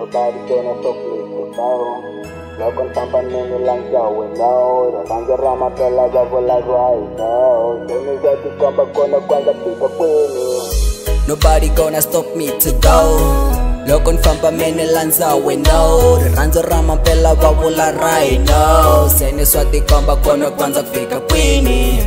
Nobody gonna stop me to bow. Loko nfamba nini la njawe no Rirhandzu ra mampela va vulaku I know Seni swa tikomba kona kwanga fika kwini Nobody gonna stop me to go. Mene la ndzawe no rirhandzu ra mampela va vula right no se ni swa tikomba kona kwanza kwini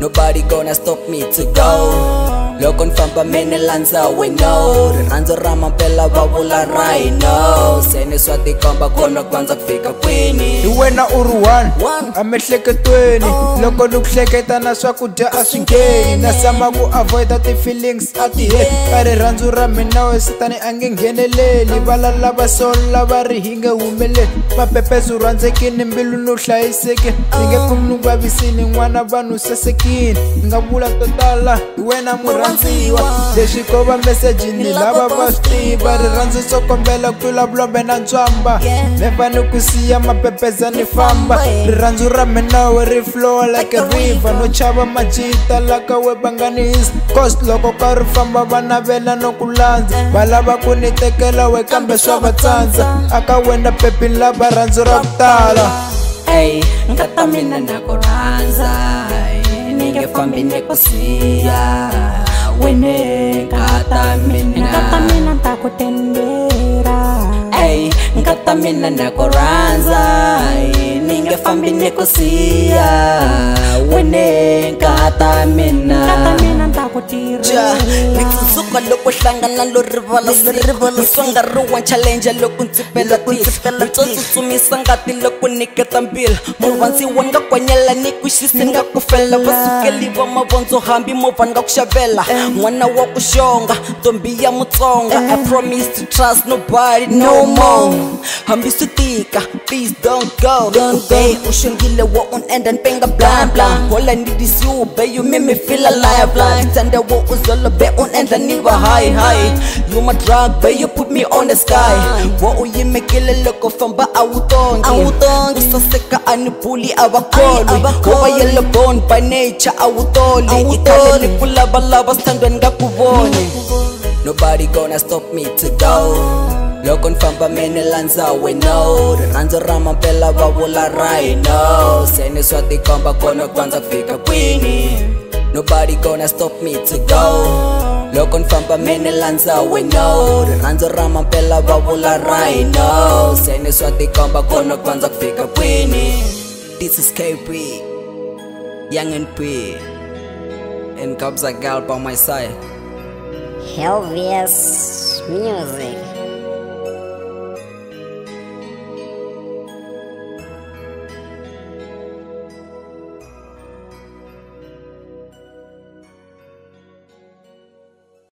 nobody gonna stop me to go loko nfamba mene la ndzawe no rirhandzu ra mampela va vula right no se ni swa tikomba kona kwanza fika kwini. Hi wena u ri one One. amiehleketweni loko ni ku hleketa na swakudya a swi ngheni. Na sama ku avoida ti-feelings a ti heti. Ka rirhandzu ra mina wesitani a nge ngheneleli. Vala lava sola va ri hi nge humeleli. Mapepezu rhandzekini mbilu no hlayiseki ni nge pfumi ni vavisini n'wana vanhu sasekini ni nga vula to tala hi wena murhandziwa leswi ko va mesejini lava va swi tiva. rirhandzu swo kombela ku vulavulombe na ntswamba. Nefa ni ku siya mapepeza ni famba rirhandzu ra mina we ri flow like a river. no chava majita laka we banganisi cost loko ka ri famba va navela no ku landza. Va lava ku ni tekela we kambe swa va tsandza. aka wena pepini lava rhandzu ra ku tala. Ey, nkata mina nakurhandza ninge fambi ni ku siya wene katamina nkatamina ntakutendera hey, nkatamina nakuranza ningefambi nikusiya wene nkatamina nkatamina ntakutirela mina ta ku ja tirela nitsundzuka loko hlangana lo rivala sisonga ri wa challenge loko ndzi pela titso tsutsumisa ngati loko niketa mbila movha ndzi wa nga kwanyela ni ku xisi nga ku fela. Vasukeli va mavondzo hambi movha ni nga ku xavela. N'wana wa ku xonga ntombi ya mutsonga. I promise to trust nobody no more. hambi swi tika please don't go. Hey eh, u xongile wo un enda npenga blan blan all i need is you make me feel alive. Like tende wo uzolo be un enda ni high high you my drug babe you put me on the sky. Wo u yimekile loko famba a wu tongi a wu tongi u saseka a ni buli a va kolwi wo va yellow bone by nature a wu toli i khale ni ku lavalava sithandweni nga ku voni. Nobody gonna stop me to go. Loko nfamba mene la ndzawe no rirhandzu ra mampela va vula right no se ni swa tikomba kona kwanza fika kwini. Nobody gonna stop me to go loko nfamba mene la ndzawe no rirhandzu ra mampela va vula right no se ni swa kwini. This is kp young and p. And Kabza girl by my side. Helvious Music.